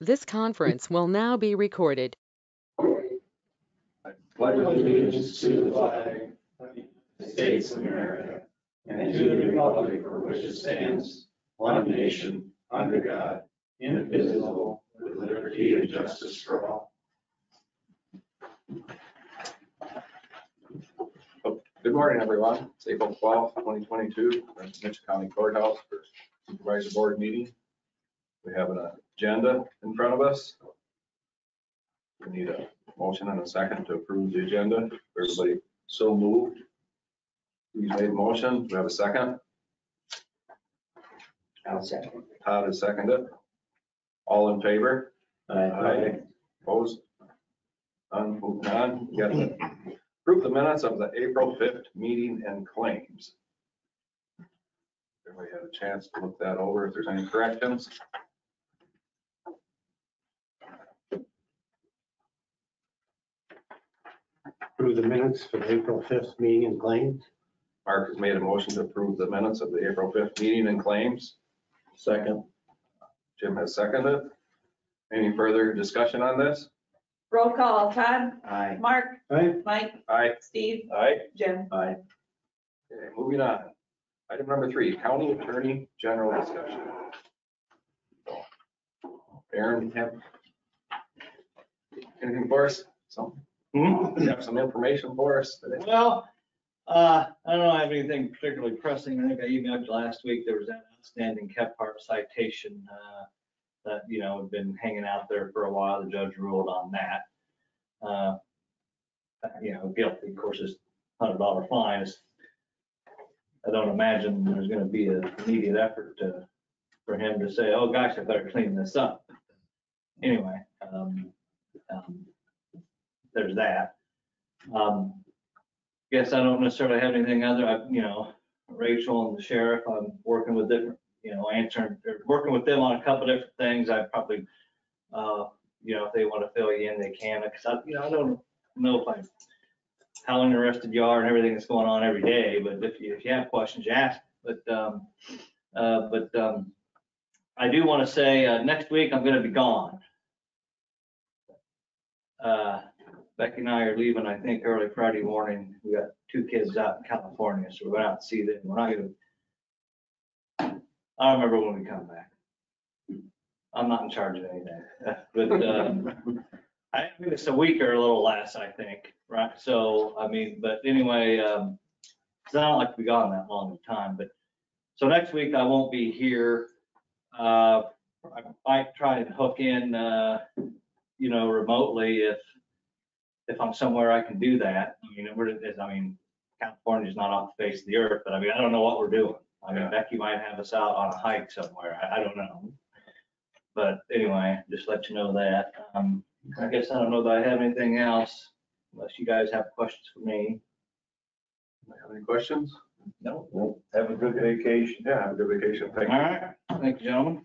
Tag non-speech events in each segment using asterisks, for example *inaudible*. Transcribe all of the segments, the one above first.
This conference will now be recorded. I pledge allegiance to the flag of the United States of America and to the republic for which it stands, one nation, under God, indivisible, with liberty and justice for all. Good morning, everyone. It's April twelfth, twenty twenty-two, Mitchell County Courthouse for Supervisor Board meeting. We have an agenda in front of us. We need a motion and a second to approve the agenda. Everybody so moved. Please made a motion. Do we have a second? I'll second. Todd has seconded. All in favor? Aye. Opposed? None, moving on. We got the, approve the minutes of the April fifth meeting and claims. Everybody had a chance to look that over, if there's any corrections. Approve the minutes for the April 5th meeting and claims. Mark has made a motion to approve the minutes of the April fifth meeting and claims. Second. Jim has seconded. Any further discussion on this? Roll call, Todd, Aye. Mark, Aye. Mike, Aye. Steve, Aye. Jim. Aye. Okay, moving on. Item number three, county attorney general discussion. Aaron, have anything for us? Some, Hmm? you have some information for us today? Well, uh, I don't have anything particularly pressing. I think I emailed you last week. There was that outstanding Kephart citation, uh, that, you know, had been hanging out there for a while. The judge ruled on that. Uh, You know, guilty, of course, is hundred dollar fines. I don't imagine there's gonna be an immediate effort to, for him to say, oh gosh, I better clean this up. Anyway, um, um, there's that. Um, Guess I don't necessarily have anything other, I, you know, Rachel and the sheriff, I'm working with different, you know, answering, or working with them on a couple different things. I probably, uh, you know, if they want to fill you in, they can, because I, you know, I don't know if I'm, how interested you are and everything that's going on every day, but if you, if you have questions, you ask. But, um, uh, but, um, I do want to say, uh, next week I'm gonna be gone. Uh, Becky and I are leaving, I think, early Friday morning. We got two kids out in California, so we're going out to see them. We're not gonna. I don't remember when we come back. I'm not in charge of anything, *laughs* but, um, I think it's a week or a little less, I think, right? So, I mean, but anyway, um, 'cause I don't like to be gone that long of time, but, so next week I won't be here. Uh, I might try and hook in, uh, you know, remotely if, if I'm somewhere I can do that. I mean, we're, it's- I mean, California's not off the face of the earth, but I mean, I don't know what we're doing. I mean, Yeah. Becky might have us out on a hike somewhere. I, I don't know. But anyway, just let you know that. Um, I guess I don't know that I have anything else unless you guys have questions for me. Have any questions? No. Have a good vacation. Yeah, have a good vacation. All Thank you. right. Thank you, gentlemen.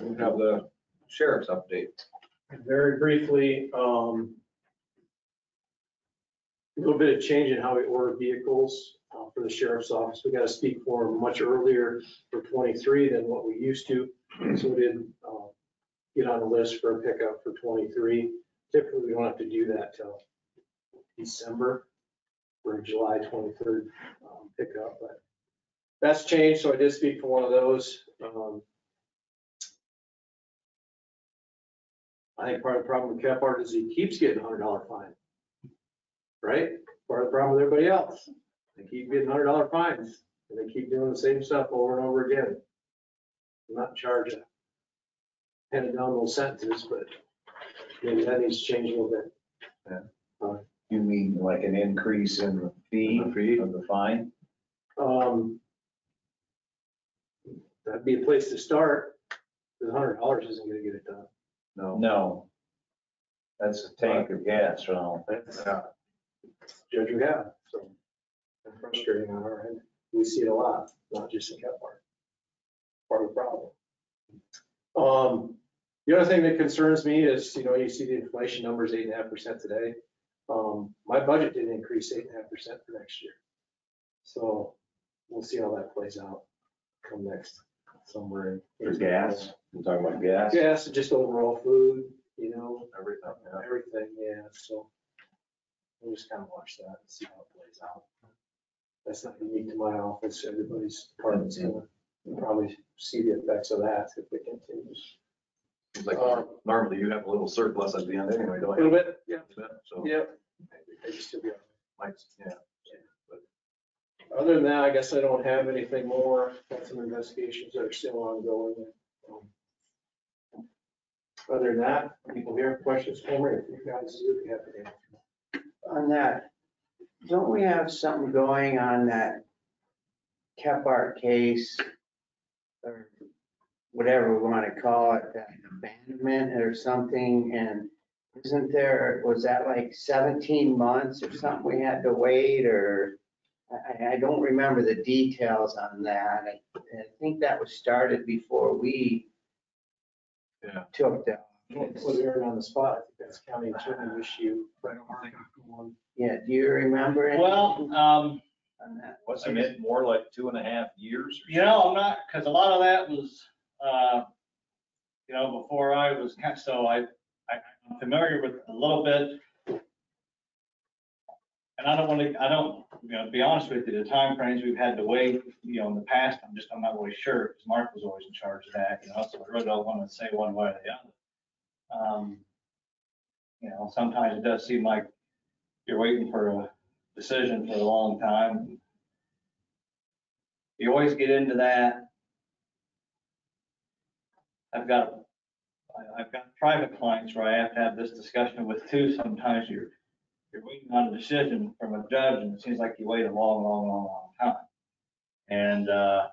We have the sheriff's update. Very briefly, um, a little bit of change in how we order vehicles uh, for the sheriff's office. We got to speak for them much earlier for 23 than what we used to. So we did uh, get on the list for a pickup for 23. Typically, we don't have to do that till December or July 23rd um, pickup, but that's changed. So I did speak for one of those. Um, I think part of the problem with Kephart is he keeps getting a hundred dollar fine. Right? Part of the problem with everybody else. They keep getting hundred dollar fines and they keep doing the same stuff over and over again. I'm not in charge of handing down those sentences, but maybe that needs to change a little bit. You mean like an increase in the fee The fee? of the fine? Um, That'd be a place to start. The hundred dollars isn't gonna get it done. No. No. That's a tank of gas, so. That's judge we have, so. it's Frustrating on our end. We see it a lot, not just in Kephart. Part of the problem. Um, the other thing that concerns me is, you know, you see the inflation numbers, eight and a half percent today. Um, my budget didn't increase eight and a half percent for next year. So we'll see how that plays out come next somewhere. For gas, we're talking about gas, Gas, just overall food, you know, everything, yeah. everything, yeah, so. We'll just kind of watch that and see how it plays out. That's not unique to my office, everybody's department's gonna probably see the effects of that if it continues. Like Um, normally you have a little surplus at the end anyway, A don't little you? bit, yeah, So, yeah. Maybe still be all right. might, yeah. Other than that, I guess I don't have anything more. Got some investigations that are still ongoing. Um, Other than that, people here questions do, have on that, don't we have something going on that Kephart case? Or whatever we want to call it, that abandonment or something, and isn't there, was that like seventeen months or something we had to wait, or? I, I don't remember the details on that, I, I think that was started before we Yeah. took the. Don't Put Aaron on the spot, I think that's county attorney issue. Yeah, do you remember? anything Well, um, On that? Wasn't it more like two and a half years? or you know, I'm not, because a lot of that was, uh, you know, before I was, kind so I, I- I'm familiar with a little bit. And I don't want to, I don't, you know, to be honest with you, the timeframes we've had to wait, you know, in the past, I'm just, I'm not really sure, because Mark was always in charge of that, you know, so I really don't want to say one way or the other. Um, You know, sometimes it does seem like you're waiting for a decision for a long time. You always get into that. I've got, I've got private clients where I have to have this discussion with too. Sometimes you're, you're waiting on a decision from a judge and it seems like you wait a long, long, long, long time. And, uh,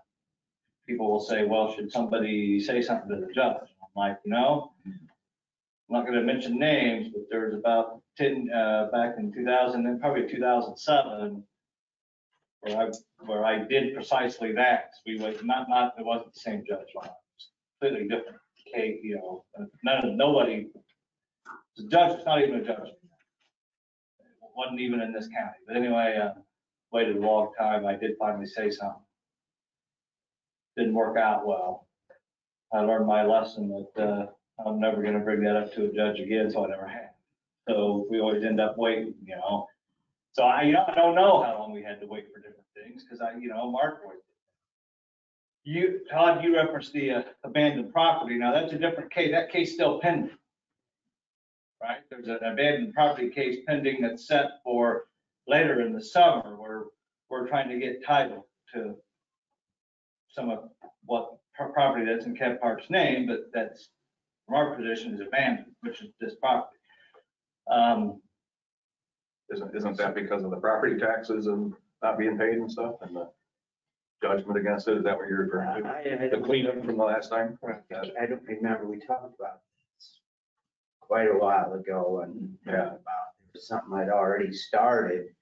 people will say, well, should somebody say something to the judge? I'm like, no. I'm not gonna mention names, but there's about ten, uh, back in two thousand, and probably two thousand seven, where I, where I did precisely that. We wait, not, not, it wasn't the same judge, it was completely different case, you know, none nobody, the judge is not even a judge. Wasn't even in this county, but anyway, uh, waited a long time, I did finally say something. Didn't work out well. I learned my lesson that, uh, I'm never gonna bring that up to a judge again, so I never have. So we always end up waiting, you know? So I, you know, I don't know how long we had to wait for different things, because I, you know, Mark waited. You, Todd, you referenced the uh, abandoned property. Now, that's a different case. That case still pending. Right? There's an abandoned property case pending that's set for later in the summer where we're trying to get title to some of what property that's in Kephart's name, but that's, from our position, is abandoned, which is this property. Um, Isn't, isn't that because of the property taxes and not being paid and stuff and the judgment against it? Is that what you're referring to? I, I The don't, cleanup from the last time? I don't remember, we talked about this quite a while ago and Yeah. about something I'd already started.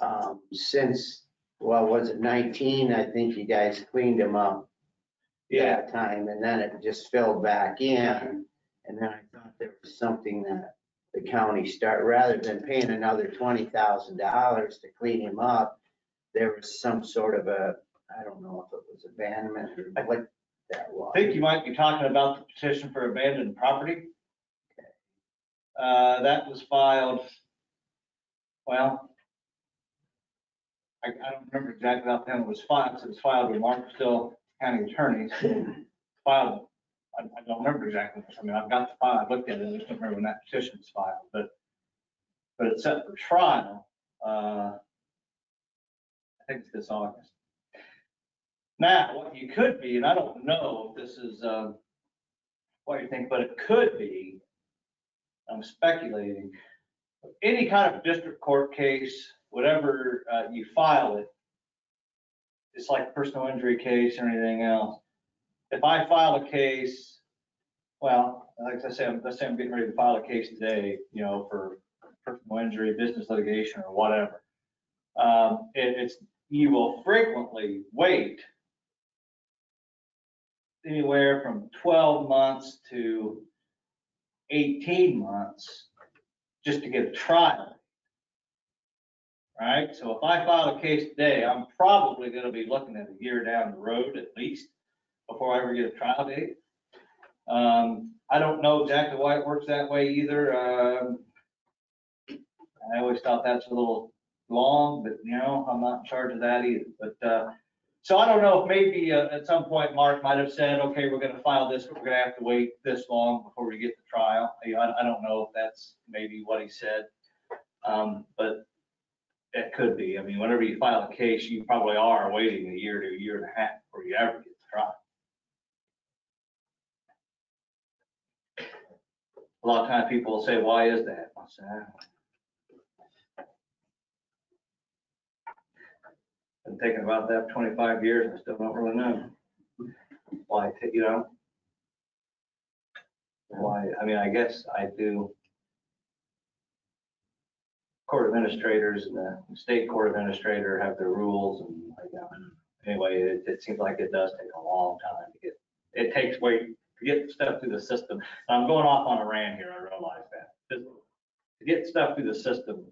Um, since, well, was it nineteen? I think you guys cleaned them up yeah, that time and then it just filled back in. And then I thought there was something that the county start, rather than paying another twenty thousand dollars to clean him up, there was some sort of a, I don't know if it was abandonment or what that was. I think you might be talking about the petition for abandoned property. Uh, that was filed, well, I, I don't remember exactly how when it was filed, it was filed with Mark Still County Attorney. *laughs* Filed, I, I don't remember exactly, I mean, I've got the file, I looked at it, I just don't remember when that petition was filed, but, but it's set for trial, uh, I think it's this August. Now, what you could be, and I don't know if this is, um, what you think, but it could be, I'm speculating, any kind of district court case, whatever, uh, you file it, it's like personal injury case or anything else. If I file a case, well, like I said, let's say I'm getting ready to file a case today, you know, for personal injury, business litigation or whatever. Um, it, it's, you will frequently wait anywhere from 12 months to 18 months just to get a trial. right? So if I file a case today, I'm probably gonna be looking at a year down the road at least before I ever get a trial date. Um, I don't know exactly why it works that way either. Um, I always thought that's a little long, but you know, I'm not in charge of that either. But, uh, so I don't know if maybe uh, at some point Mark might have said, okay, we're gonna file this, but we're gonna have to wait this long before we get the trial. I, I don't know if that's maybe what he said. Um, but it could be. I mean, whenever you file a case, you probably are waiting a year to a year and a half before you ever get the trial. A lot of times people will say, why is that? I say, "I don't know." Been thinking about that 25 years, I still don't really know. Why, ta- you know? Why, I mean, I guess I do. Court administrators and the state court administrator have their rules and like, um, anyway, it, it seems like it does take a long time to get, it takes way, to get stuff through the system. I'm going off on a rant here, I realize that. To get stuff through the system.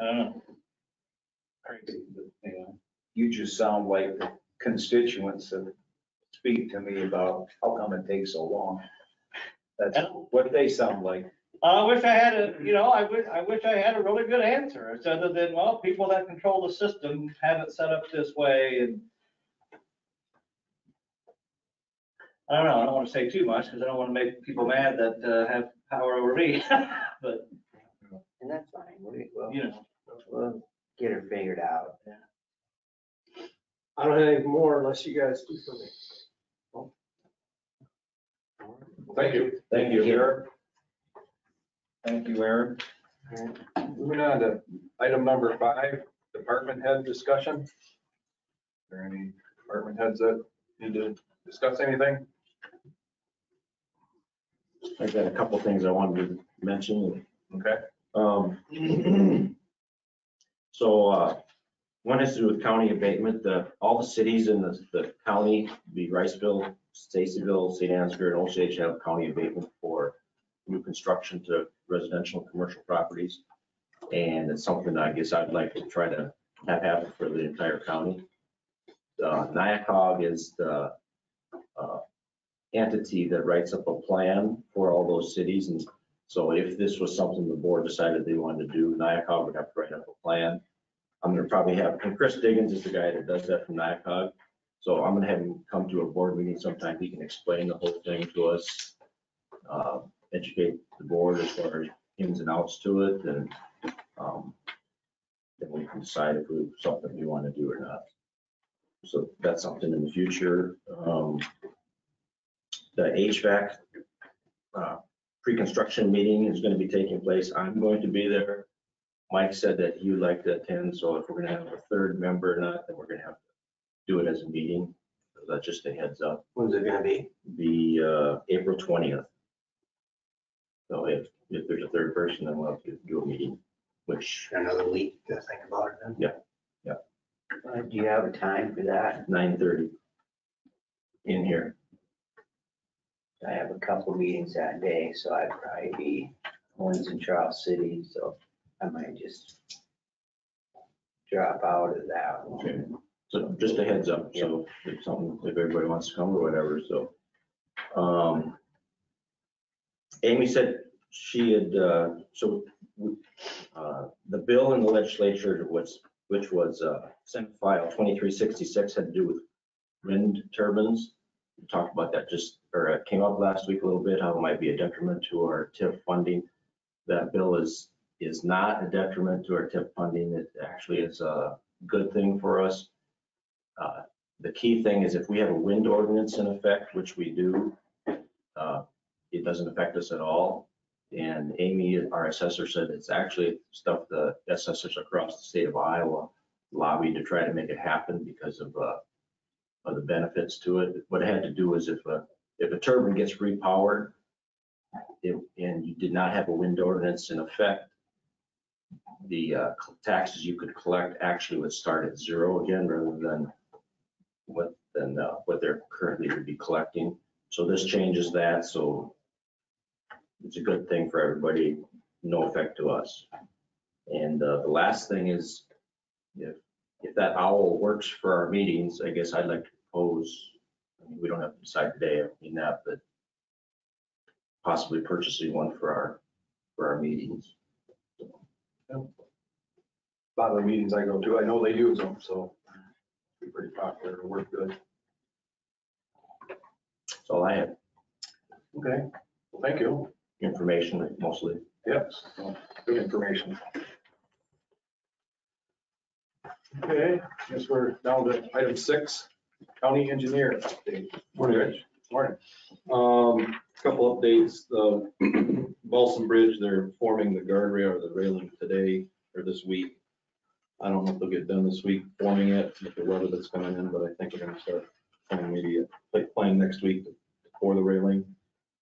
I don't know. Crazy, but anyway. You just sound like the constituents that speak to me about how come it takes so long. That's what they sound like. I wish I had a, you know, I wish, I wish I had a really good answer. It's other than, well, people that control the system have it set up this way and. I don't know, I don't want to say too much because I don't want to make people mad that uh, have power over me, *laughs* but, And that's fine. We, we'll, you know. we'll get her figured out. I don't have any more unless you guys do for me. Thank you. Thank you, Aaron. Thank you, Aaron. Moving on to item number five, department head discussion. Are there any department heads that need to discuss anything? I've got a couple things I wanted to mention. Okay, Um, *clears throat* So uh, one has to do with county abatement. The, all the cities in the, the county, be Riceville, Stacyville, St. Ansgar, and Osage have county abatement for new construction to residential and commercial properties. And it's something that I guess I'd like to try to have happen for the entire county. Uh, NIACOG is the uh, entity that writes up a plan for all those cities. And so if this was something the board decided they wanted to do, NIACOG would have to write up a plan. I'm gonna probably have, and Chris Diggins is the guy that does that from NIACOG. So I'm gonna have him come to a board meeting sometime. He can explain the whole thing to us. uh, Educate the board as far as ins and outs to it and um, then we can decide if we, something we want to do or not. So that's something in the future. Um, The HVAC uh, pre-construction meeting is gonna be taking place. I'm going to be there. Mike said that he would like to attend, so if we're gonna have a third member or not, then we're gonna have to do it as a meeting. So That's just a heads up. When's it gonna be? Be uh, April twentieth. So if, if there's a third person, then we'll have to do a meeting, which Another week to think about it then? Yeah, yeah. Uh, Do you have a time for that? nine thirty in here. I have a couple meetings that day, so I'd probably be, one's in Charles City, so I might just drop out of that one. So just a heads up, so if something, if everybody wants to come or whatever, so. Um, Amy said she had, uh, so, uh, the bill in the legislature was, which was, uh, Senate File twenty-three sixty-six had to do with wind turbines. Talked about that just, or it came up last week a little bit, how it might be a detriment to our TIF funding. That bill is, is not a detriment to our TIF funding. It actually is a good thing for us. Uh, The key thing is if we have a wind ordinance in effect, which we do, uh, it doesn't affect us at all. And Amy, our assessor, said it's actually stuff the assessors across the state of Iowa lobbied to try to make it happen because of, uh, the benefits to it. What it had to do is if a, if a turbine gets repowered it- and you did not have a wind ordinance in effect, the uh, taxes you could collect actually would start at zero again rather than what, than uh, what they're currently would be collecting. So this changes that, so it's a good thing for everybody, no effect to us. And uh, the last thing is, if, if that owl works for our meetings, I guess I'd like to propose, I mean, we don't have to decide today, I mean that, but possibly purchasing one for our, for our meetings. A lot of the meetings I go to, I know they use them, so be pretty popular and work good. That's all I have, Okay, well, thank you. information mostly. Yes, good information. Okay, guess we're down to item six, county engineer update. Morning, Rich. Morning. Um, couple updates, the Balsam Bridge, they're forming the guardrail or the railing today or this week. I don't know if they'll get done this week forming it with the weather that's coming in, but I think they're gonna start planning maybe, like, plan next week for the railing.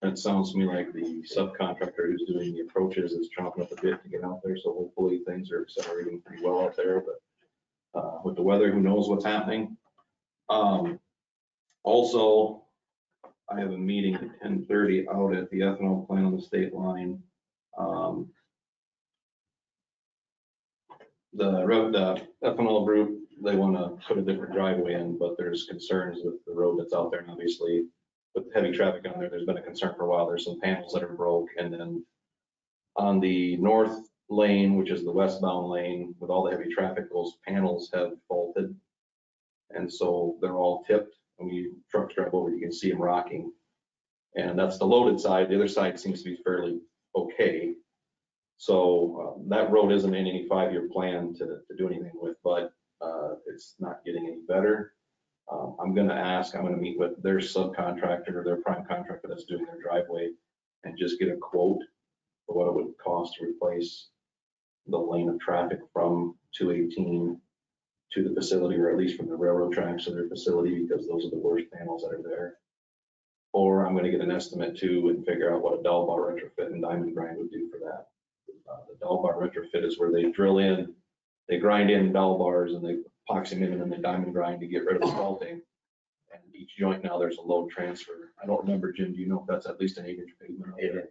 That sounds to me like the subcontractor who's doing the approaches is chomping at the bit to get out there, so hopefully things are accelerating pretty well out there, but uh, with the weather, who knows what's happening. Um, also, I have a meeting at ten thirty out at the ethanol plant on the state line. Um, The the ethanol group, they want to put a different driveway in, but there's concerns with the road that's out there. And obviously, with heavy traffic on there, there's been a concern for a while. There's some panels that are broke. And then on the north lane, which is the westbound lane, with all the heavy traffic, those panels have faulted. And so they're all tipped. When you trucks drive over, you can see them rocking. And that's the loaded side. The other side seems to be fairly okay. So uh, that road isn't in any five-year plan to, to do anything with, but uh, it's not getting any better. Um, I'm gonna ask, I'm gonna meet with their subcontractor, or their prime contractor that's doing their driveway, and just get a quote for what it would cost to replace the lane of traffic from 218 to the facility, or at least from the railroad tracks to their facility, because those are the worst panels that are there. Or I'm gonna get an estimate too and figure out what a dowel bar retrofit and diamond grind would do for that. Uh, The dowel bar retrofit is where they drill in, they grind in dowel bars and they epoxy them in and then they diamond grind to get rid of the faulting. And each joint now, there's a load transfer. I don't remember, Jim, do you know if that's at least an eight inch pavement? Eight inch.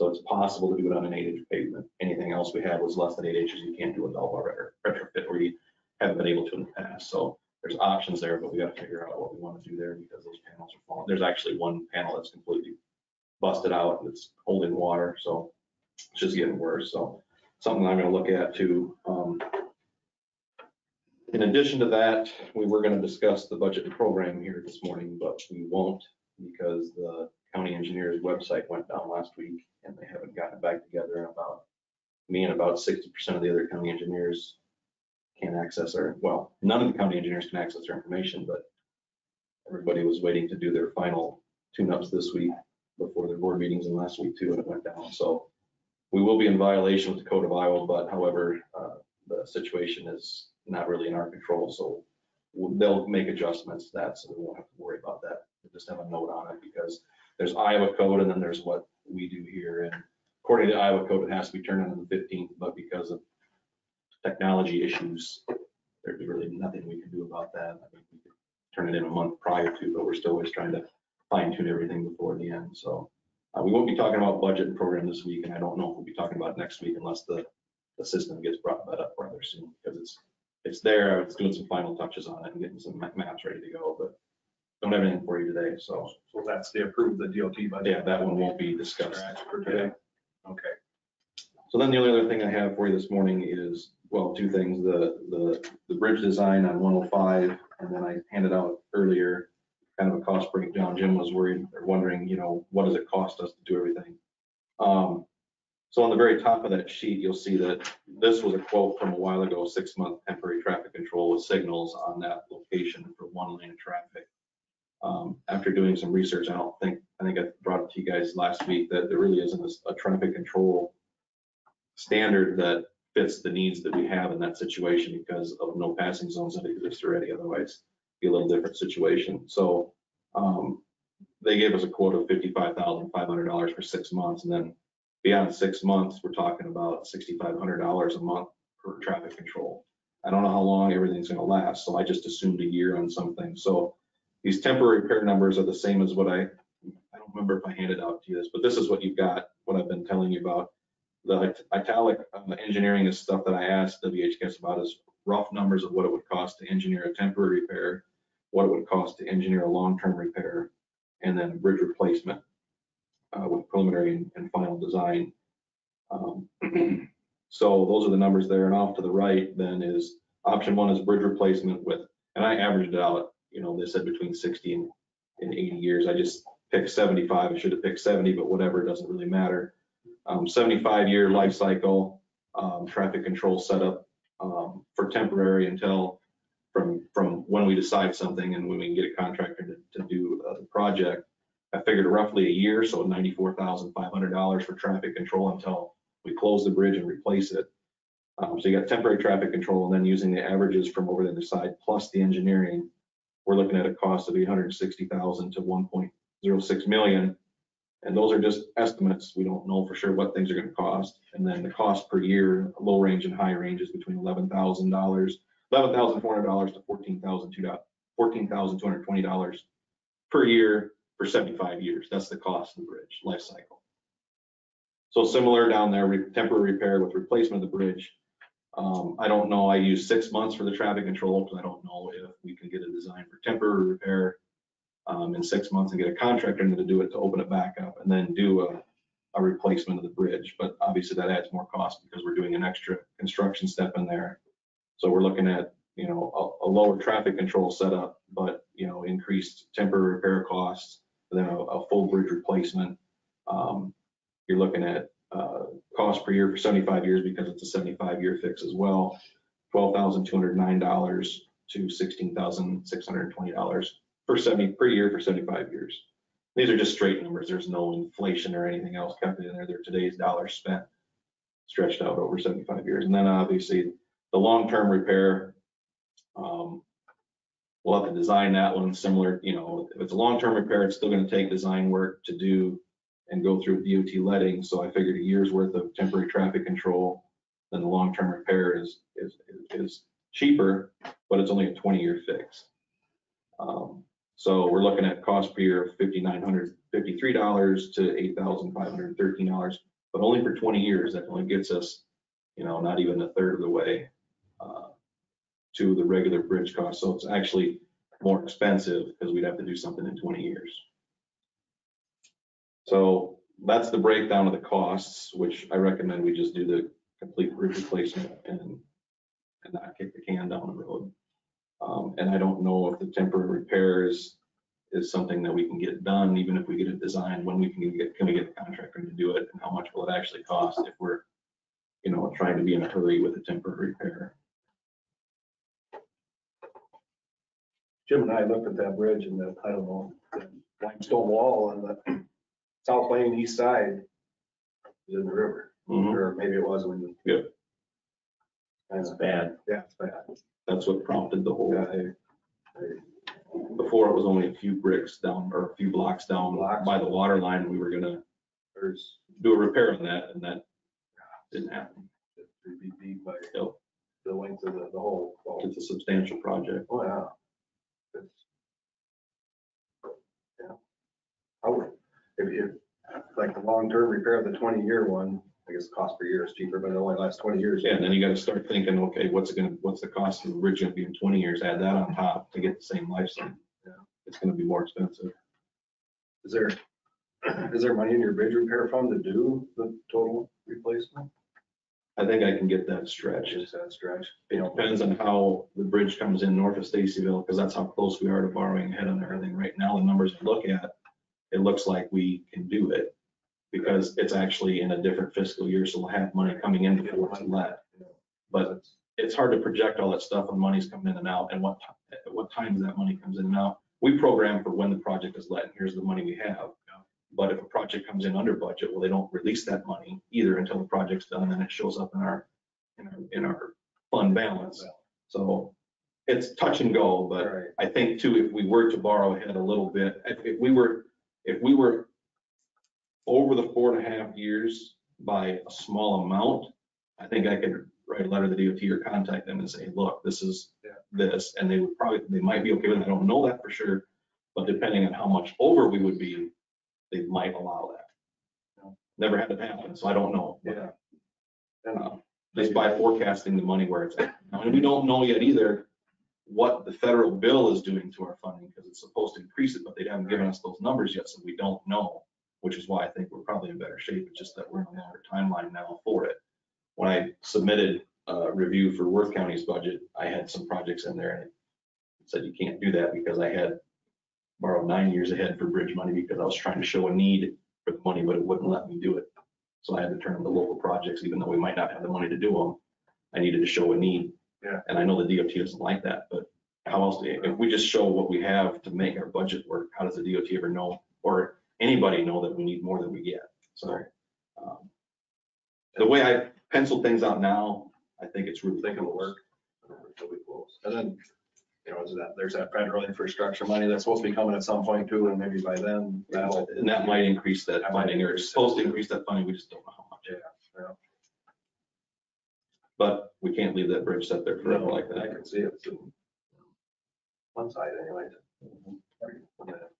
So it's possible to do it on an eight inch pavement. Anything else we had was less than eight inches. You can't do a dowel bar retro- retrofit where you haven't been able to in the past. So there's options there, but we gotta figure out what we want to do there because those panels are falling. There's actually one panel that's completely busted out and it's holding water, so it's just getting worse. So something I'm gonna look at too. Um, In addition to that, we were gonna discuss the budget and program here this morning, but we won't because the county engineer's website went down last week and they haven't gotten it back together about, me and about sixty percent of the other county engineers can't access our, well, none of the county engineers can access their information, but everybody was waiting to do their final tune-ups this week before their board meetings and last week too, and it went down. So we will be in violation with the code of Iowa, but however, uh, the situation is not really in our control, so they'll make adjustments to that, so we won't have to worry about that. We just have a note on it because there's Iowa code and then there's what we do here. And according to Iowa code, it has to be turned in on the fifteenth, but because of technology issues, there's really nothing we can do about that. I mean, we could turn it in a month prior to, but we're still always trying to fine tune everything before the end, so. Uh, we won't be talking about budget and program this week, and I don't know if we'll be talking about next week unless the, the system gets brought that up rather soon, because it's, it's there, I was doing some final touches on it and getting some maps ready to go, but don't have anything for you today, so, So that's the approved, the DOT budget. yeah, that one won't be discussed. For today. Okay. So then the only other thing I have for you this morning is, well, two things, the, the, the bridge design on 105, and then I handed out earlier, kind of a cost breakdown. Jim was worried, or wondering, you know, what does it cost us to do everything? Um, So on the very top of that sheet, you'll see that this was a quote from a while ago, six-month temporary traffic control with signals on that location for one lane of traffic. Um, After doing some research, I don't think, I think I brought it to you guys last week, that there really isn't a- a traffic control standard that fits the needs that we have in that situation because of no passing zones that exist already. Otherwise, be a little different situation. So um, they gave us a quote of fifty-five thousand five hundred dollars for six months. And then beyond six months, we're talking about sixty-five hundred dollars a month for traffic control. I don't know how long everything's gonna last, so I just assumed a year on something. So these temporary repair numbers are the same as what I, I don't remember if I handed out to you this, but this is what you've got, what I've been telling you about. The italic uh, engineering is stuff that I asked WHKS about is rough numbers of what it would cost to engineer a temporary repair, what it would cost to engineer a long-term repair, and then bridge replacement uh, with preliminary and- and final design. Um, *clears throat* So those are the numbers there, and off to the right then is, option one is bridge replacement with, and I averaged it out, you know, they said between 60 and and 80 years. I just picked 75, I should have picked 70, but whatever, it doesn't really matter. Um, 75-year life cycle, um, traffic control setup um, for temporary until from, from when we decide something and when we can get a contractor to, to do uh, the project. I figured roughly a year, so $94,500 for traffic control until we close the bridge and replace it. Um, So you got temporary traffic control and then using the averages from over the other side plus the engineering, we're looking at a cost of 860,000 to 1.06 million. And those are just estimates. We don't know for sure what things are gonna cost. And then the cost per year, low range and high range is between eleven thousand dollars, eleven thousand four hundred dollars to fourteen thousand two dollars, fourteen thousand two hundred twenty dollars per year for seventy-five years. That's the cost of the bridge life cycle. So similar down there, re- temporary repair with replacement of the bridge. Um, I don't know, I use six months for the traffic control, because I don't know if we can get a design for temporary repair um, in six months and get a contractor in to do it to open it back up and then do a, a replacement of the bridge. But obviously that adds more cost because we're doing an extra construction step in there. So we're looking at, you know, a, a lower traffic control setup, but, you know, increased temporary repair costs, then a, a full bridge replacement. Um, you're looking at uh, cost per year for 75 years because it's a 75 year fix as well, $12,209 to $16,620 for seventy, per year for seventy-five years. These are just straight numbers. There's no inflation or anything else counted in there. They're today's dollars spent stretched out over seventy-five years. And then obviously the long-term repair, um, we'll have to design that one similar, you know, if it's a long-term repair, it's still gonna take design work to do and go through DOT letting. So I figured a year's worth of temporary traffic control, then the long-term repair is, is, is cheaper, but it's only a twenty-year fix. Um, So we're looking at cost per year of fifty-nine hundred fifty-three dollars to eight thousand five hundred thirteen dollars, but only for twenty years. That only gets us, you know, not even a third of the way uh, to the regular bridge cost. So it's actually more expensive because we'd have to do something in twenty years. So that's the breakdown of the costs, which I recommend we just do the complete roof replacement and, and not kick the can down the road. Um, and I don't know if the temporary repairs is something that we can get done, even if we get it designed, when we can get, can we get the contractor to do it? And how much will it actually cost if we're, you know, trying to be in a hurry with a temporary repair? Jim and I looked at that bridge and the, I don't know, the limestone wall on the south lane east side is in the river. Mhm. Or maybe it was when. Yep. That's bad. Yeah, it's bad. That's what prompted the whole, Yeah, before it was only a few bricks down or a few blocks down Blocks. by the water line. We were gonna There's, do a repair on that and that didn't happen. it'd be deep by Yep. the length of the, the whole. wall. It's a substantial project. Oh, yeah. It's- Yeah. I would, if you, like the long-term repair of the twenty-year one, I guess the cost per year is cheaper, but it only lasts twenty years. Yeah, and then you gotta start thinking, okay, what's it gonna, what's the cost of the bridge gonna be in twenty years? Add that on top to get the same lifespan. Yeah. It's gonna be more expensive. Is there, is there money in your bridge repair fund to do the total replacement? I think I can get that stretched. Just that stretch? It depends on how the bridge comes in north of Stacyville, because that's how close we are to borrowing ahead on everything. Right now, the numbers I look at, it looks like we can do it. Because it's actually in a different fiscal year, so we'll have money coming in before it's let. But it's hard to project all that stuff when money's coming in and out and what, ti- at what times that money comes in and out. We program for when the project is let, and here's the money we have. But if a project comes in under budget, well, they don't release that money either until the project's done, and then it shows up in our, in our, in our fund balance. So it's touch and go, but Right. I think too, if we were to borrow ahead a little bit, if, if we were, if we were over the four and a half years by a small amount, I think I could write a letter to the DOT or contact them and say, look, this is this, and they would probably, they might be okay with it. I don't know that for sure. But depending on how much over we would be, they might allow that. Never had it happen, so I don't know. but Yeah. And uh, just by forecasting the money where it's at. Now, And we don't know yet either what the federal bill is doing to our funding, because it's supposed to increase it, but they haven't given us those numbers yet, so we don't know. Which is why I think we're probably in better shape, it's just that we're in a longer timeline now for it. When I submitted a review for Worth County's budget, I had some projects in there and it said you can't do that because I had borrowed nine years ahead for bridge money because I was trying to show a need for the money, but it wouldn't let me do it. So I had to turn them to local projects, even though we might not have the money to do them. I needed to show a need. Yeah. And I know the DOT doesn't like that, but how else, do you- if we just show what we have to make our budget work, how does the DOT ever know? Or anybody know that we need more than we get? So. um, The way I pencil things out now, I think it's really. think it'll work until we close. And then, you know, is that, there's that federal infrastructure money that's supposed to be coming at some point too, and maybe by then that'll. And that might increase that That might funding, or it's supposed to increase that funding, we just don't know how much. Yeah, yeah. But we can't leave that bridge set there forever like I can see it. One side anyway.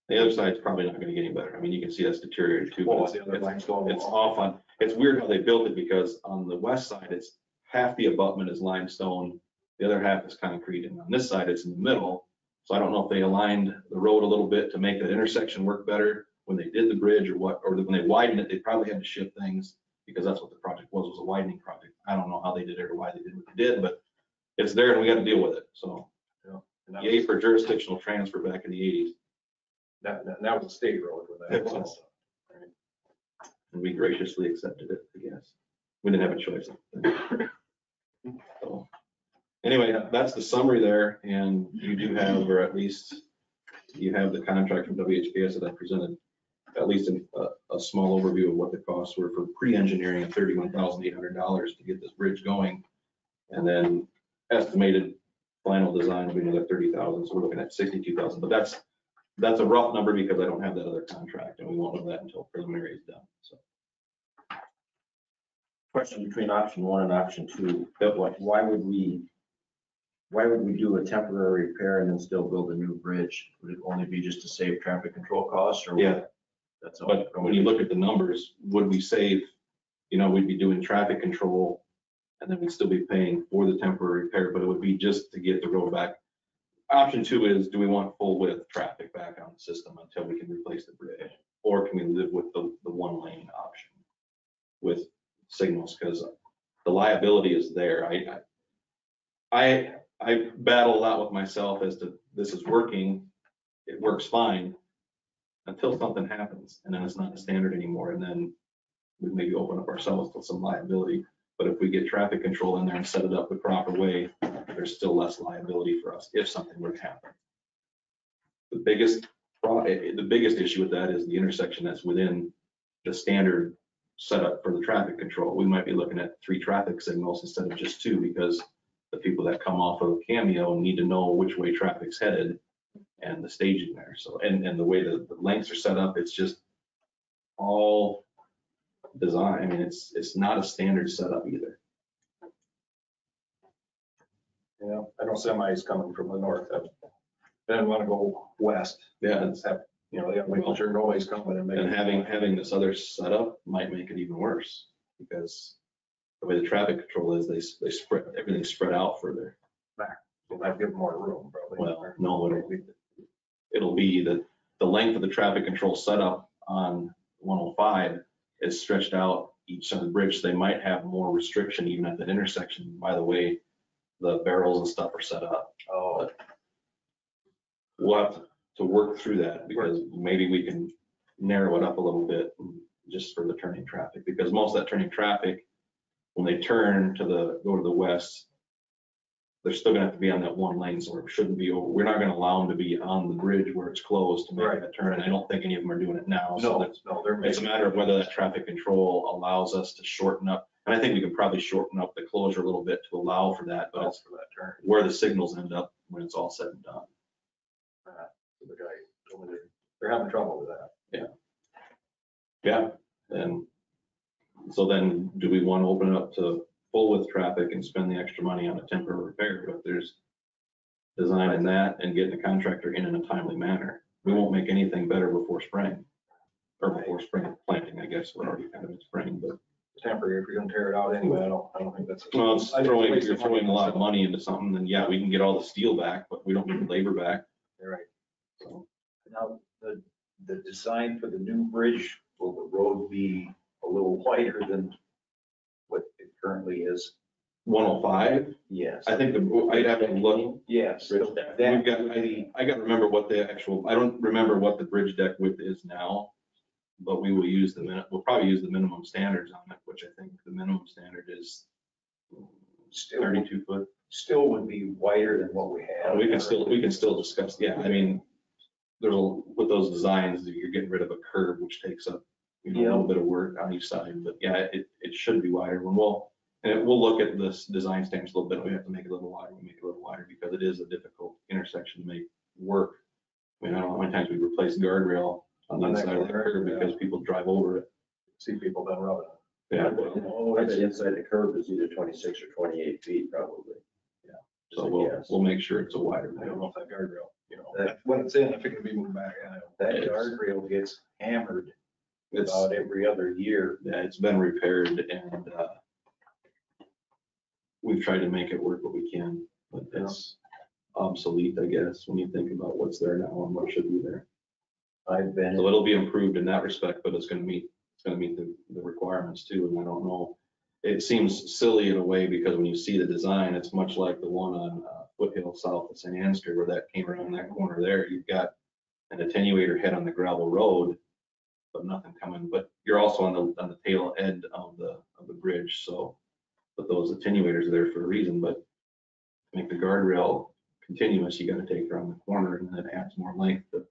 The other side's probably not gonna get any better. I mean, you can see that's deteriorated too. but Well, it's- the other it's- line's going It's off on, it's weird how they built it because on the west side, it's half the abutment is limestone. The other half is concrete and on this side, it's in the middle. So I don't know if they aligned the road a little bit to make that intersection work better when they did the bridge or what, or when they widened it, they probably had to shift things because that's what the project was, was a widening project. I don't know how they did it or why they did what they did, but it's there and we gotta deal with it. So And that yay for jurisdictional transfer back in the eighties That, that that was a state road with It that. was. and we graciously accepted it, I guess. We didn't have a choice. Anyway, that's the summary there, and you do have, or at least you have the contract from WHKS that I presented, at least a, a small overview of what the costs were for pre-engineering of thirty-one thousand eight hundred dollars to get this bridge going. And then estimated final design will be another thirty thousand, so we're looking at sixty-two thousand, but that's, that's a rough number because I don't have that other contract, and we won't know that until preliminary is done, so. Question between option one and option two. Why why would we, why would we do a temporary repair and then still build a new bridge? Would it only be just to save traffic control costs or? what? Yeah. That's all. But when you look at the numbers, would we save, you know, we'd be doing traffic control and then we'd still be paying for the temporary repair, but it would be just to get the road back. Option two is, do we want full width traffic back on the system until we can replace the bridge? Or can we live with the, the one lane option with signals? Because the liability is there. I, I, I I battle a lot with myself as to, this is working, it works fine until something happens and then it's not a standard anymore. And then we maybe open up ourselves to some liability. But if we get traffic control in there and set it up the proper way, there's still less liability for us if something were to happen. The biggest, eh, eh, the biggest issue with that is the intersection that's within the standard setup for the traffic control. We might be looking at three traffic signals instead of just two because the people that come off of Cameo need to know which way traffic's headed and the staging there. So, and, and the way the the lengths are set up, it's just all design. I mean, it's, it's not a standard setup either. Yeah, I know semis coming from the north. that- They didn't want to go west. Yeah, It's have, you know, they got to make sure nobody's coming and making. And having, having this other setup might make it even worse because the way the traffic control is, they, they spread, everything's spread out further. We'll have to give them more room probably. Well, no, it'll be, it'll be that the length of the traffic control setup on 105 is stretched out each side of the bridge. They might have more restriction even at that intersection by the way the barrels and stuff are set up. Oh, We'll have to work through that because maybe we can narrow it up a little bit just for the turning traffic. Because most of that turning traffic, when they turn to the, go to the west, they're still gonna have to be on that one lane, so it shouldn't be over. We're not gonna allow them to be on the bridge where it's closed to make Right. that turn. And I don't think any of them are doing it now. So no, that's- no, they're. it's a matter of whether that traffic control allows us to shorten up. And I think we can probably shorten up the closure a little bit to allow for that, but it's for that turn. where the signals end up when it's all said and done. Uh, the guy told me they're, they're having trouble with that. Yeah, Yeah. and so then do we want to open it up to full width traffic and spend the extra money on a temporary repair? But there's designing that and getting the contractor in in a timely manner. We won't make anything better before spring. Or before spring planting, I guess. We're already kind of in spring, but temporary, if you're gonna tear it out anyway, I don't, I don't think that's. Well, it's I think throwing, waste you're of throwing a lot of money into something, then yeah, we can get all the steel back, but we don't get the labor back. You're right. Now, the, the design for the new bridge, will the road be a little wider than what it currently is? one oh five, Yes. I think the, I'd have to look. Yes. Bridge deck. that We've got, I, I gotta remember what the actual, I don't remember what the bridge deck width is now. But we will use the minute, we'll probably use the minimum standards on it, which I think the minimum standard is Still, thirty-two foot. still would be wider than what we have. We can still, we can still discuss, yeah, I mean, there's a, with those designs, you're getting rid of a curb, which takes up, you know, a little bit of work on each side, but yeah, it, it should be wider when we'll, and we'll look at this design standards a little bit, we have to make it a little wider, we make it a little wider because it is a difficult intersection to make work. I mean, I don't know how many times we've replaced guardrail on the that inside of the corner, curb because people drive over it. See people done rubbing it. Yeah, Oh, I'd inside the curb is either twenty-six or twenty-eight feet probably. Yeah. So we'll, we'll make sure it's a wider. I don't know if that guardrail, you know, That- when it's in, if it can be moved back, I don't know. That guardrail gets hammered It's, about every other year. yeah, it's been repaired and, uh, we've tried to make it work what we can, but it's obsolete, I guess, when you think about what's there now and what should be there. I've been, So it'll be improved in that respect, but it's gonna meet, it's gonna meet the, the requirements too, and I don't know. It seems silly in a way because when you see the design, it's much like the one on uh, Foothill south of St. Ansgar where that came around that corner there. You've got an attenuator head on the gravel road, but nothing coming, but you're also on the, on the tail end of the, of the bridge, so. But those attenuators are there for a reason, but to make the guardrail continuous, you gotta take around the corner and then it adds more length, but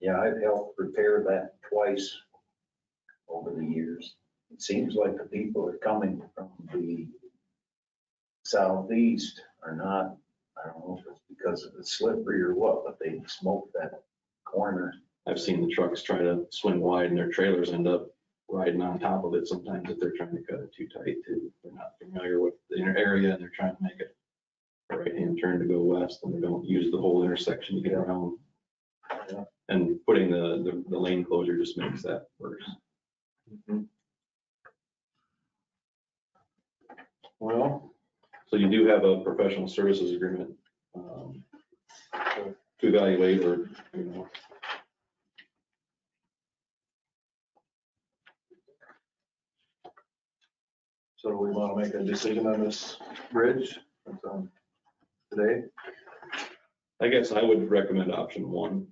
yeah, I've helped repair that twice over the years. It seems like the people that are coming from the southeast are not, I don't know if it's because of the slippery or what, but they smoke that corner. I've seen the trucks try to swing wide and their trailers end up riding on top of it sometimes if they're trying to cut it too tight too. They're not familiar with the inner area and they're trying to make it a right-hand turn to go west and they don't use the whole intersection to get around. And putting the, the, the lane closure just makes that worse. Well, So you do have a professional services agreement um, to evaluate or, you know, so we want to make a decision on this bridge That's on today? I guess I would recommend option one.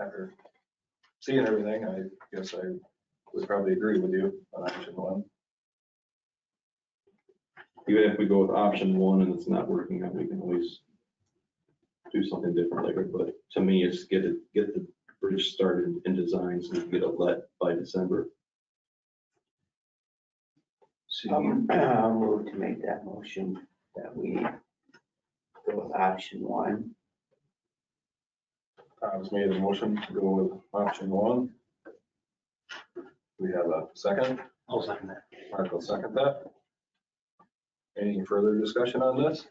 After seeing everything, I guess I would probably agree with you on option one. even if we go with option one and it's not working out, we can always do something different later, but to me, it's get it, get the bridge started in design so we can get it let by December. See, Um, I'll move to make that motion that we go with option one. Tom's made a motion to go with option one. We have a second. I'll second that. Mark will second that. Any further discussion on this?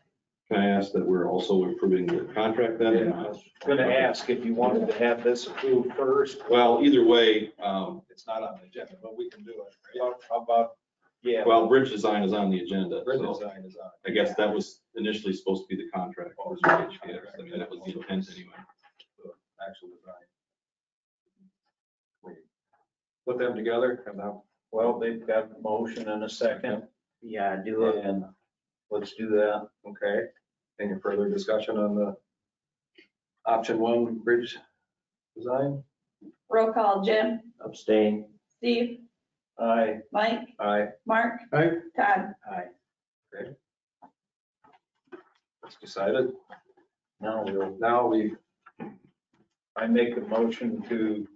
Can I ask that we're also approving the contract then? or not? Gonna ask if you wanted to have this approved first. Well, either way, um, It's not on the agenda, but we can do it. How how about, yeah, well, bridge design is on the agenda, Bridge so design is on. I guess that was initially supposed to be the contract. was bridge, yes. I mean, that was the intent anyway. Actual design. We Put them together and now, well, they've got a motion and a second, Yeah, do it. and let's do that. okay. Any further discussion on the option one bridge design? Roll call, Jim, Abstain. Steve, Aye. Mike, Aye, Mark, Aye. Todd. Aye. it's decided. Now we'll, Now we, I make a motion to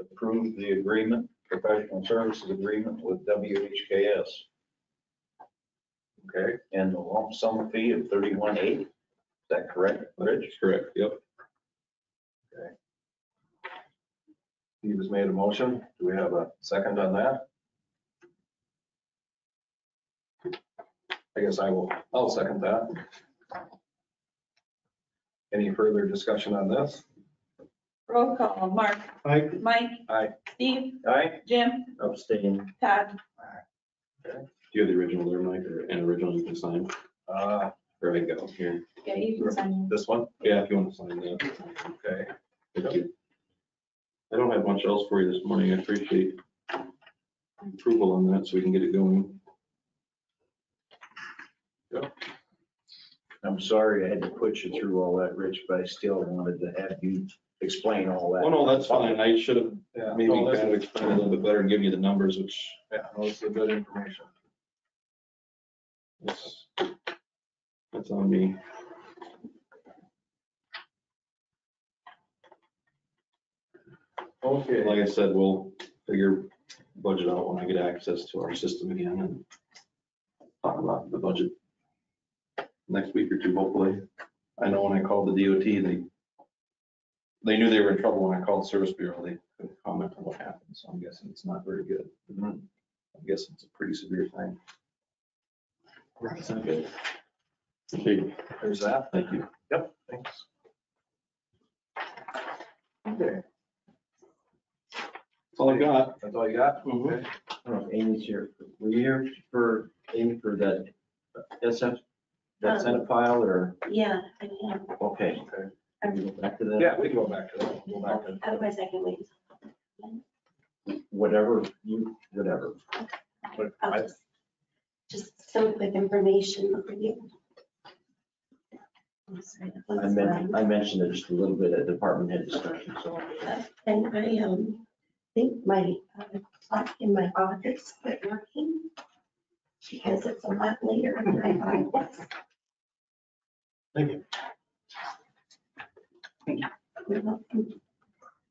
approve the agreement, professional services agreement with WHKS okay, and the lump sum fee of thirty-one eighty. Is that correct, Rich? Correct, yep. Steve has made a motion. Do we have a second on that? I guess I will, I'll second that. Any further discussion on this? Roll call, Mark. Aye. Mike. Aye. Steve. Aye. Jim. Abstain. Todd. Do you have the original there, Mike, or an original you can sign? Uh, Or I go here. Yeah, you can sign. This one? Yeah, if you want to sign that. Okay. Thank you. I don't have much else for you this morning. I appreciate approval on that so we can get it going. I'm sorry I had to put you through all that, Rich, but I still wanted to have you explain all that. Oh, no, that's fine. I should have Yeah. maybe no, this kind of is- explained a little bit better and give you the numbers, which Yeah, no, this is good information. is, that's on me. Okay. Like I said, we'll figure budget out when I get access to our system again and talk about the budget next week or two, hopefully. I know when I called the DOT, they, they knew they were in trouble when I called Service Bureau. They couldn't comment on what happened, so I'm guessing it's not very good. I'm guessing it's a pretty severe thing. It's not good. Okay, There's that. thank you. Yep, thanks. Okay, That's all I got. that's all you got? Mhm. Okay. I don't know if Amy's here. Were you here for, Amy, for that SF, that Senate file or, Yeah, I can. okay, Okay. Go back to that? Yeah, we can go back to that. Go back to. Otherwise I can wait. Whatever, you, whatever. but I'll I- just, just some quick information for you. I'm sorry, that I one's meant, mine. I mentioned it just a little bit at department head discussion, so. And I, um, think my, uh, clock in my office quit working because it's a lot later than I thought it was. Thank you.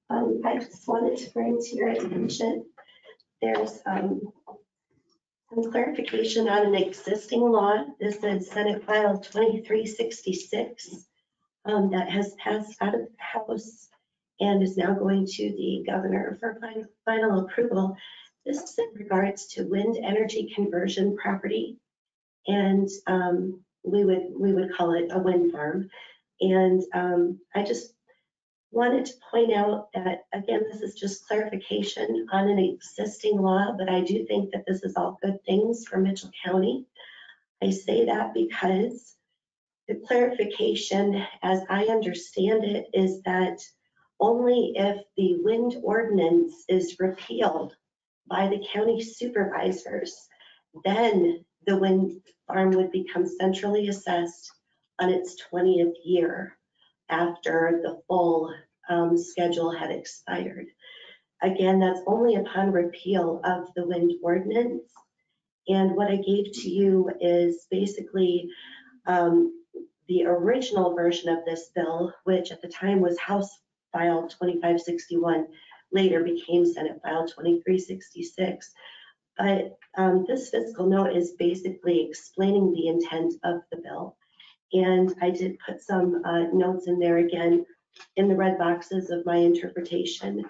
Um, I just wanted to bring to your attention, there's, um, some clarification on an existing law. This is Senate File 2366, um, that has passed out of the House and is now going to the governor for final, final approval. This is in regards to wind energy conversion property. And, um, we would, we would call it a wind farm. And, um, I just wanted to point out that, again, this is just clarification on an existing law, but I do think that this is all good things for Mitchell County. I say that because the clarification, as I understand it, is that only if the wind ordinance is repealed by the county supervisors, then the wind farm would become centrally assessed on its 20th year after the full um, schedule had expired. Again, that's only upon repeal of the wind ordinance. And what I gave to you is basically um, the original version of this bill, which at the time was House File 2561, later became Senate File 2366. But um, this fiscal note is basically explaining the intent of the bill. And I did put some uh, notes in there again in the red boxes of my interpretation.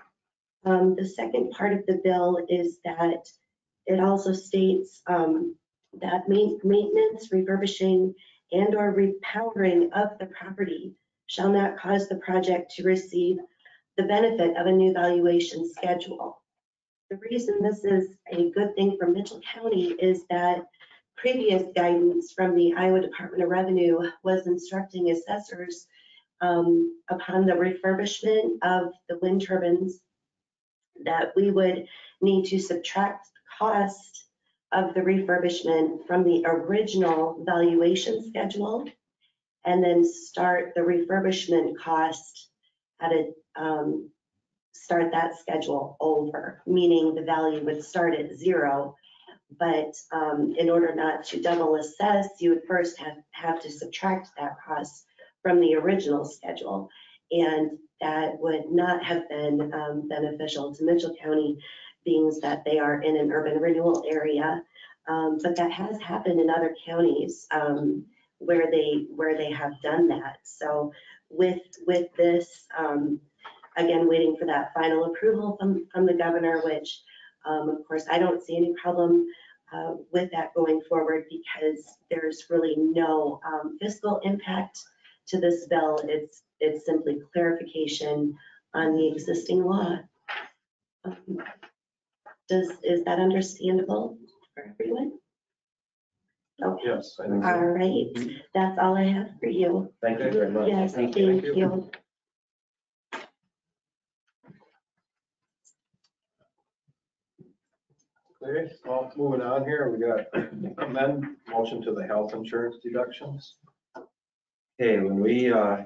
Um, The second part of the bill is that it also states um, that main- maintenance, refurbishing, and/or repowering of the property shall not cause the project to receive the benefit of a new valuation schedule. The reason this is a good thing for Mitchell County is that previous guidance from the Iowa Department of Revenue was instructing assessors um, upon the refurbishment of the wind turbines that we would need to subtract cost of the refurbishment from the original valuation schedule and then start the refurbishment cost at a, um, start that schedule over, meaning the value would start at zero. But um, in order not to double assess, you would first have, have to subtract that cost from the original schedule. And that would not have been um, beneficial to Mitchell County, being that they are in an urban renewal area. Um, But that has happened in other counties um, where they, where they have done that. So with, with this, um, again, waiting for that final approval from, from the governor, which, um, of course, I don't see any problem uh, with that going forward because there's really no um, fiscal impact to this bill. It's, it's simply clarification on the existing law. Um, Does, is that understandable for everyone? Okay, Yes, I think all so. right, that's all I have for you. Thank you very much. Yes, thank you. you. Okay, well, moving on here, we got amend motion to the health insurance deductions. Okay, when we, uh,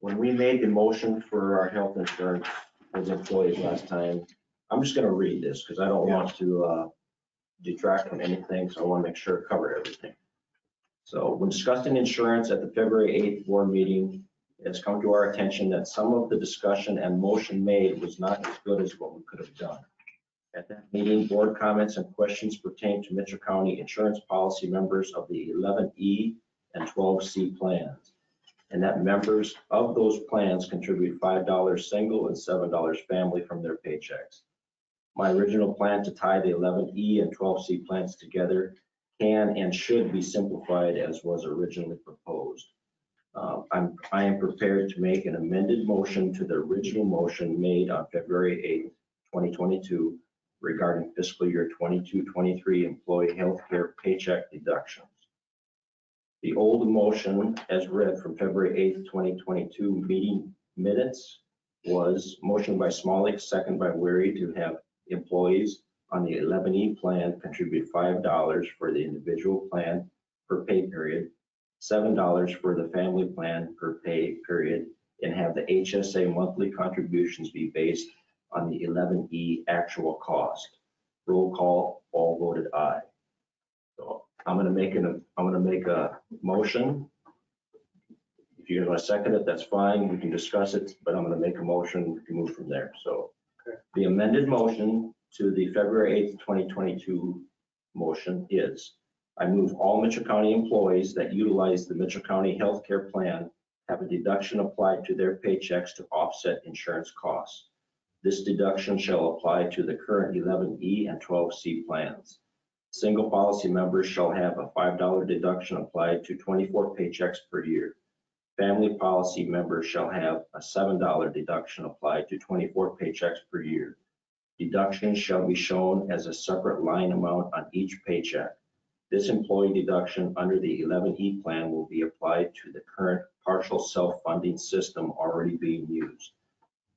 when we made the motion for our health insurance for employees last time, I'm just gonna read this because I don't want to, uh, detract from anything, so I want to make sure it cover everything. So when discussing insurance at the February 8th board meeting, it's come to our attention that some of the discussion and motion made was not as good as what we could have done. At that meeting, board comments and questions pertain to Mitchell County insurance policy members of the 11E and 12C plans. And that members of those plans contribute $5 single and $7 family from their paychecks. My original plan to tie the 11E and 12C plans together can and should be simplified as was originally proposed. Uh, I'm, I am prepared to make an amended motion to the original motion made on February 8, 2022 regarding fiscal year 22-23 employee healthcare paycheck deductions. The old motion as read from February 8th, 2022 meeting minutes was motion by Smolik, second by Weary to have employees on the 11E plan contribute $5 for the individual plan per pay period, $7 for the family plan per pay period, and have the HSA monthly contributions be based on the 11E actual cost. Roll call, all voted aye. So I'm gonna make an, I'm gonna make a motion. If you want to second it, that's fine, we can discuss it, but I'm gonna make a motion to move from there, so. The amended motion to the February 8th, 2022 motion is, I move all Mitchell County employees that utilize the Mitchell County Healthcare Plan have a deduction applied to their paychecks to offset insurance costs. This deduction shall apply to the current 11E and 12C plans. Single policy members shall have a $5 deduction applied to 24 paychecks per year. Family policy members shall have a $7 deduction applied to 24 paychecks per year. Deductions shall be shown as a separate line amount on each paycheck. This employee deduction under the 11E plan will be applied to the current partial self-funding system already being used.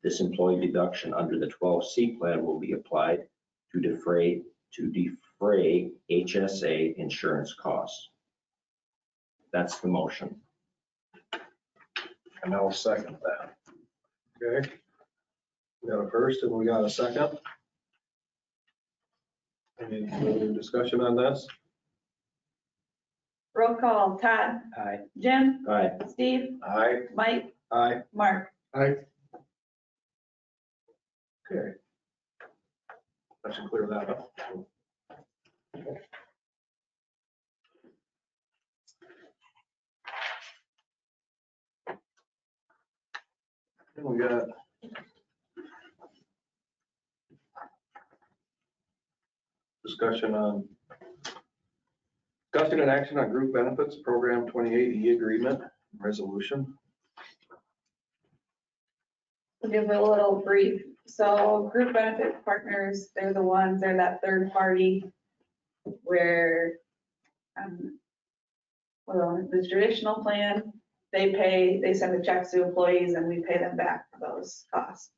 This employee deduction under the 12C plan will be applied to defray, to defray HSA insurance costs. That's the motion. And I'll second that. Okay. We got a first and we got a second. Any further discussion on this? Roll call, Todd, Aye. Jim, Aye. Steve, Aye. Mike, Aye. Mark. Aye. Okay. That should clear that up. Then we got discussion on discussion and action on group benefits, program 28E agreement, resolution. I'll give a little brief. So group benefit partners, they're the ones, they're that third party where, um, well, the traditional plan, they pay, they send the checks to employees and we pay them back for those costs.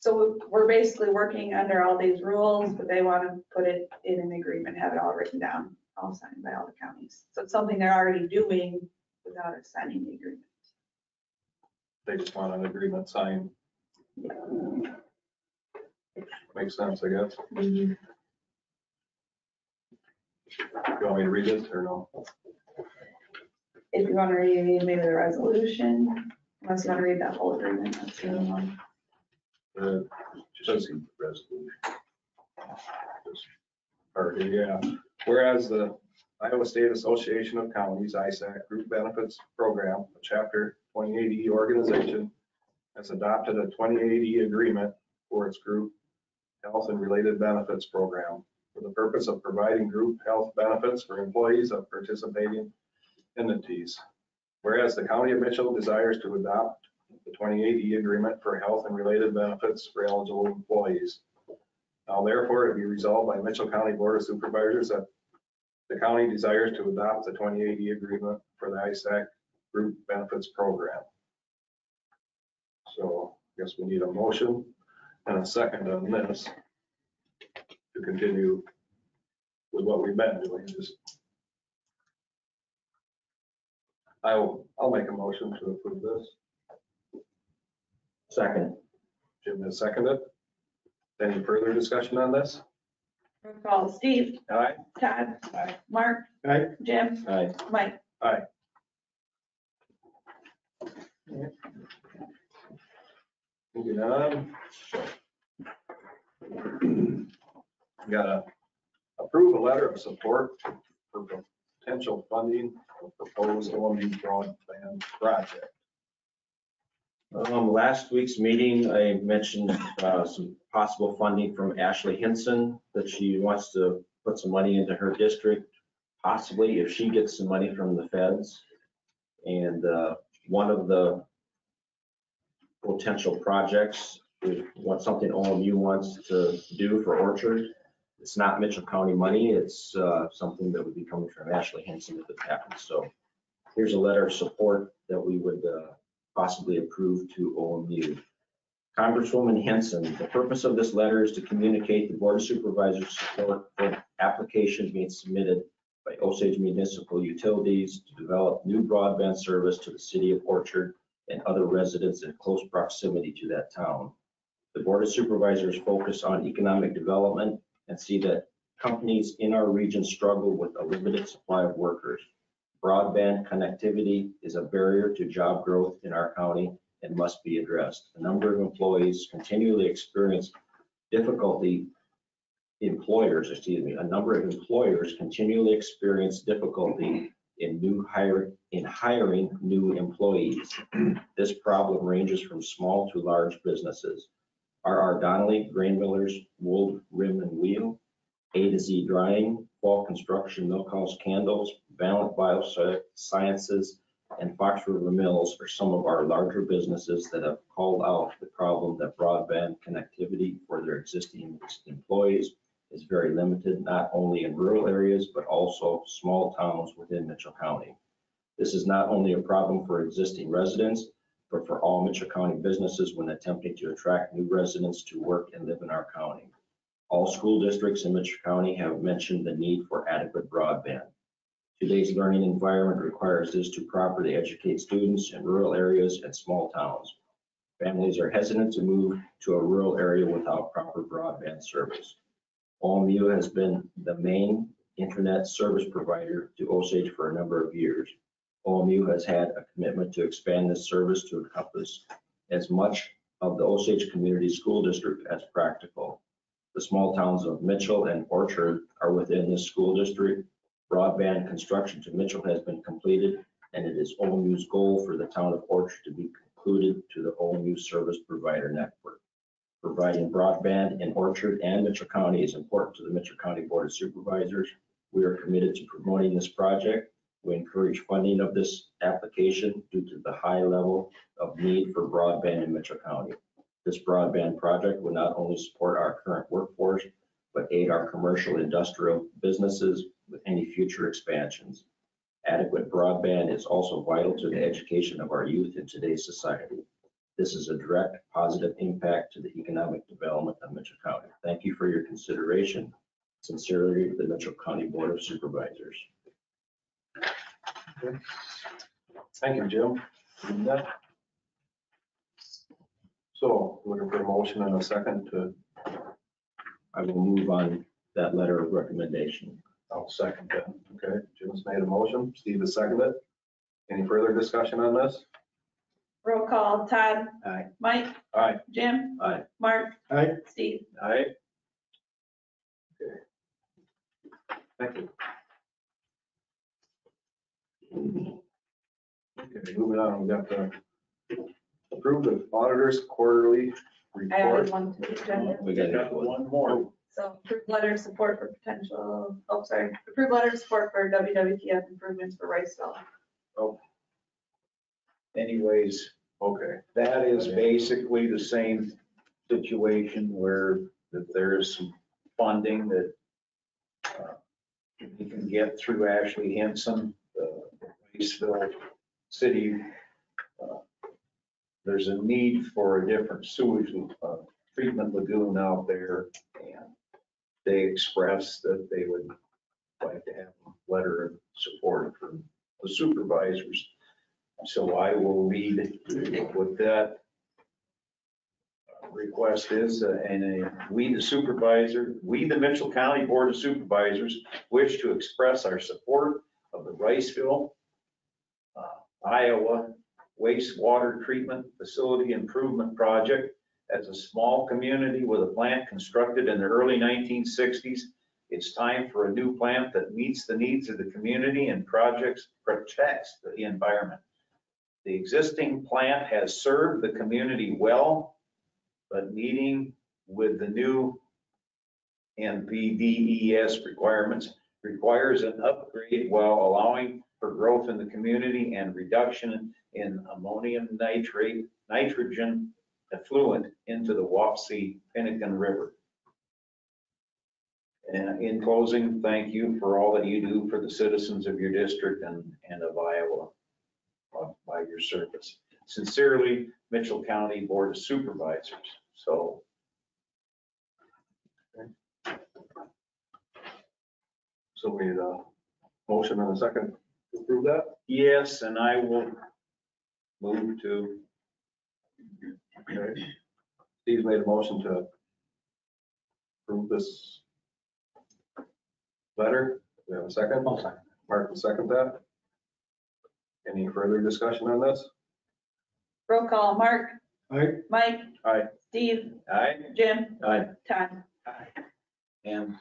So we're basically working under all these rules, but they want to put it in an agreement, have it all written down, all signed by all the counties. So it's something they're already doing without us signing the agreement. They just want an agreement signed. Makes sense, I guess. You want me to read this or no? If you want to read maybe the resolution, unless you want to read that whole agreement, that's the other one. Uh, Just resolution. Or, yeah, whereas the Iowa State Association of Counties, ISAC Group Benefits Program, a Chapter 28E organization, has adopted a 28E agreement for its group health and related benefits program for the purpose of providing group health benefits for employees of participating entities. Whereas the county of Mitchell desires to adopt the 28E agreement for health and related benefits for eligible employees. Now therefore, it be resolved by Mitchell County Board of Supervisors that the county desires to adopt the 28E agreement for the ISAC group benefits program. So I guess we need a motion and a second on this to continue with what we've been doing. Just I'll, I'll make a motion to approve this. Second. Jim has seconded. Any further discussion on this? Roll call, Steve, Aye. Todd, Aye. Mark, Aye. Jim, Aye. Mike. Moving on. We Gotta approve a letter of support for potential funding of proposed OMU broadband project. Um, last week's meeting, I mentioned, uh, some possible funding from Ashley Hinson, that she wants to put some money into her district, possibly if she gets some money from the feds. And, uh, one of the potential projects, is what something OMU wants to do for Orchard. It's not Mitchell County money, it's, uh, something that would be coming from Ashley Hinson if it happens, so here's a letter of support that we would, uh, possibly approve to OMU. Congresswoman Hinson, the purpose of this letter is to communicate the Board of Supervisors support for application being submitted by Osage Municipal Utilities to develop new broadband service to the city of Orchard and other residents in close proximity to that town. The Board of Supervisors focus on economic development and see that companies in our region struggle with a limited supply of workers. Broadband connectivity is a barrier to job growth in our county and must be addressed. A number of employees continually experience difficulty, employers, excuse me, a number of employers continually experience difficulty in new hire, in hiring new employees. *clears throat* This problem ranges from small to large businesses. R.R. Donnelley, Grain Millers, Wool, Rim and Wheel, A to Z Drying, Fall Construction, Milk House Candles, Valent Biosciences, and Fox River Mills are some of our larger businesses that have called out the problem that broadband connectivity for their existing employees is very limited, not only in rural areas, but also small towns within Mitchell County. This is not only a problem for existing residents, but for all Mitchell County businesses when attempting to attract new residents to work and live in our county. All school districts in Mitchell County have mentioned the need for adequate broadband. Today's learning environment requires this to properly educate students in rural areas and small towns. Families are hesitant to move to a rural area without proper broadband service. OMU has been the main internet service provider to Osage for a number of years. OMU has had a commitment to expand this service to encompass as much of the Osage Community School District as practical. The small towns of Mitchell and Orchard are within this school district. Broadband construction to Mitchell has been completed, and it is OMU's goal for the town of Orchard to be included to the OMU service provider network. Providing broadband in Orchard and Mitchell County is important to the Mitchell County Board of Supervisors. We are committed to promoting this project. We encourage funding of this application due to the high level of need for broadband in Mitchell County. This broadband project will not only support our current workforce, but aid our commercial industrial businesses with any future expansions. Adequate broadband is also vital to the education of our youth in today's society. This is a direct positive impact to the economic development of Mitchell County. Thank you for your consideration. Sincerely, the Mitchell County Board of Supervisors. Thank you, Jim. So looking for a motion and a second to, I will move on that letter of recommendation. I'll second that. Okay, Jim's made a motion, Steve has seconded. It. Any further discussion on this? Roll call, Todd. Aye. Mike. Aye. Jim. Aye. Mark. Aye. Steve. Aye. Okay. Thank you. Okay, moving on, we got the approve the auditor's quarterly report. I added report. one to the agenda. We got one. more. So approved letter of support for potential, oh, sorry, approved letter of support for WWTF improvements for Riceville. Oh. Anyways, Okay, that is basically the same situation where that there is some funding that uh, you can get through Ashley Hinson, the Riceville City. uh, There's a need for a different sewage uh, treatment lagoon out there. And they expressed that they would like to have a letter of support from the supervisors. So I will read what that request is, uh, and we, the supervisor, we, the Mitchell County Board of Supervisors, wish to express our support of the Riceville, uh, Iowa wastewater treatment facility improvement project. As a small community with a plant constructed in the early 1960s, it's time for a new plant that meets the needs of the community and projects protects the environment. The existing plant has served the community well, but meeting with the new NPDES requirements requires an upgrade while allowing for growth in the community and reduction in ammonium nitrate, nitrogen effluent into the Wapsie Pinnakin River. And in closing, thank you for all that you do for the citizens of your district and, and of Iowa by your service. Sincerely, Mitchell County Board of Supervisors. So so we need a motion and a second to approve that? yes, and I will move to, Okay. Steve's made a motion to approve this letter. We have a second? Mark will second that. Any further discussion on this? Roll call, Mark. Aye. Mike. Aye. Steve, aye, Jim, Aye. Todd. and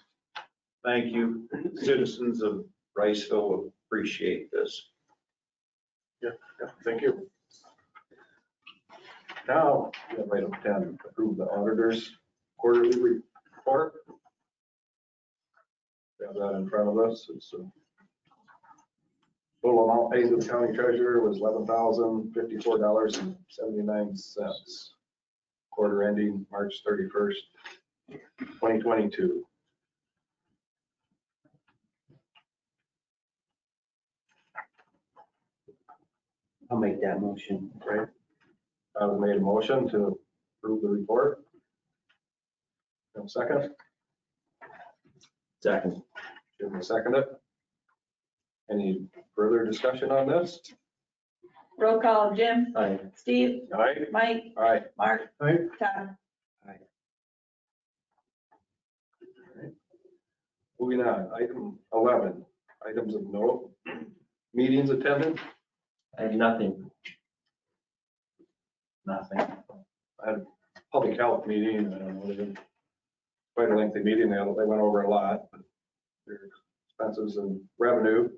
thank you, citizens of Riceville, appreciate this. Yeah, Thank you. Now, we have item 10, approve the auditor's quarterly report. We have that in front of us. It's a total amount paid to the county treasurer was $11,054.79. Quarter ending March 31st, 2022. I'll make that motion. Right. I was made a motion to approve the report. Have second? Second. Jim will second it. Any further discussion on this? Roll call, Jim, Aye. Steve, Aye. Mike, All right. Mark, Aye. Todd. Moving on, item 11, items of note. Meetings attended, I have nothing. Nothing. I had a public health meeting, I don't know, they did quite a lengthy meeting, they they went over a lot. but Their expenses and revenue is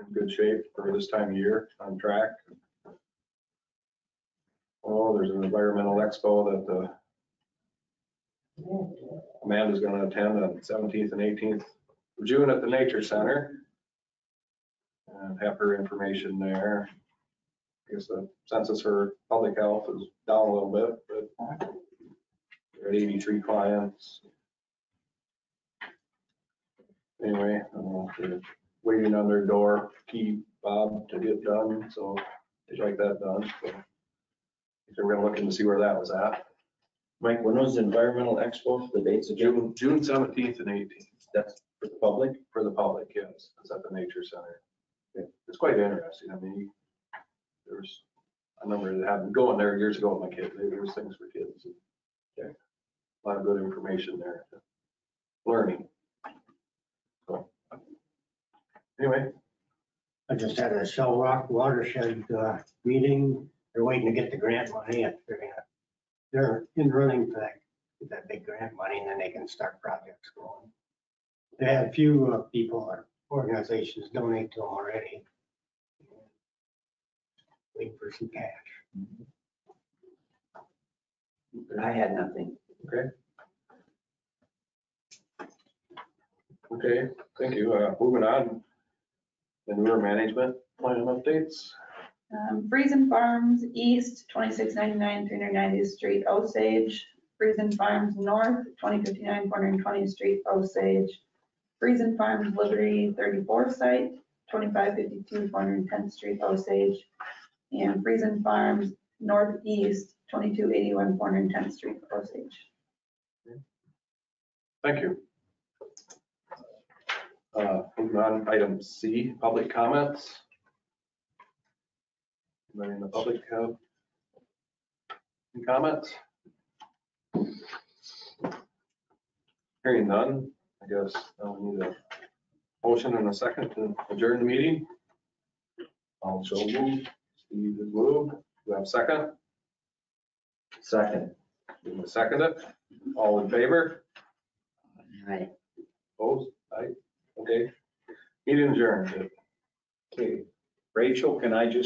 in good shape for this time of year, on track. Oh, there's an environmental expo that uh, Amanda's gonna attend on seventeenth and eighteenth of June at the Nature Center. And have her information there. I guess the census for public health is down a little bit, but we're at eighty-three clients. Anyway, I don't know if waiting on their door key Bob to get done, so they'd like that done. so. If they're gonna look in to see where that was at. Mike, when was the environmental expo, the dates again? June, June seventeenth and eighteenth. That's for the public? For the public, yes, it's at the Nature Center. It's quite interesting, I mean, there's a number that have been going there years ago with my kids, there was things for kids. and, yeah, A lot of good information there, learning. So, Anyway, I just had a Shell Rock watershed uh, meeting. They're waiting to get the grant money. and They're gonna, they're in running for that, get that big grant money and then they can start projects going. They had a few uh, people or organizations donate to them already. Waiting for some cash. But I had nothing. okay, Okay, thank you. Uh, Moving on. Manure management, Plan updates. Um, Friesen Farms East, twenty-six ninety-nine, three hundred ninetieth Street, Osage. Friesen Farms North, twenty fifty-nine, four hundred twentieth Street, Osage. Friesen Farms Liberty thirty-four site, twenty-five fifty-two, four hundred tenth Street, Osage. And Friesen Farms Northeast, twenty-two eighty-one, four hundred tenth Street, Osage. Thank you. Uh, moving on, item C, public comments. Anybody in the public have any comments? Hearing none, I guess we need a motion and a second to adjourn the meeting. I'll so move. Steve has moved. Do we have a second? Second. You want to second it? All in favor? Right. Opposed? Aye. Okay. Meeting adjourned. Okay. Rachel, can I just